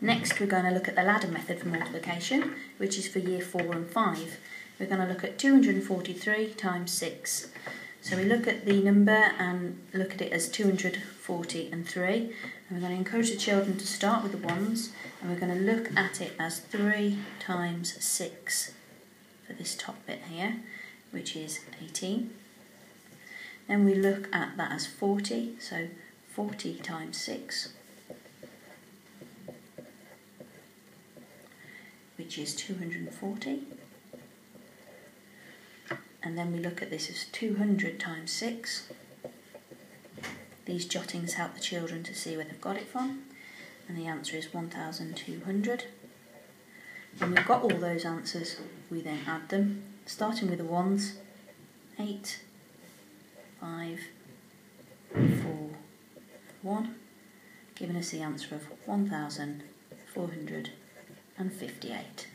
Next we're going to look at the ladder method for multiplication, which is for year 4 and 5. We're going to look at 243 times 6. So we look at the number and look at it as 240 and 3. And we're going to encourage the children to start with the ones and we're going to look at it as 3 times 6 for this top bit here, which is 18. Then we look at that as 40, so 40 times 6 which is 240. And then we look at this as 200 times 6. These jottings help the children to see where they've got it from. And the answer is 1200. When we've got all those answers, we then add them, starting with the ones. 8, 5, 4, 1, giving us the answer of 1400 58.